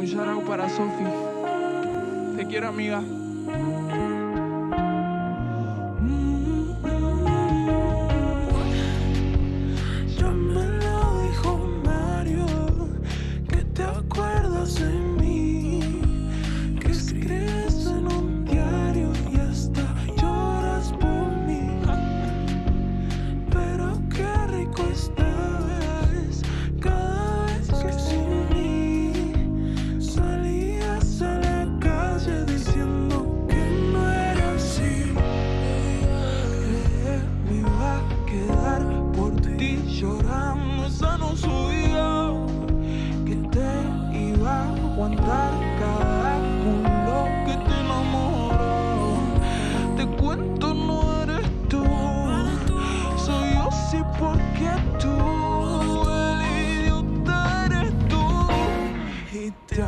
Un shout para Sofi. Te quiero, amiga. ti llorando esa no subía que te iba a aguantar cada culo que te enamoró. Te cuento, no eres tú, soy yo sí porque tú, el idiota eres tú y te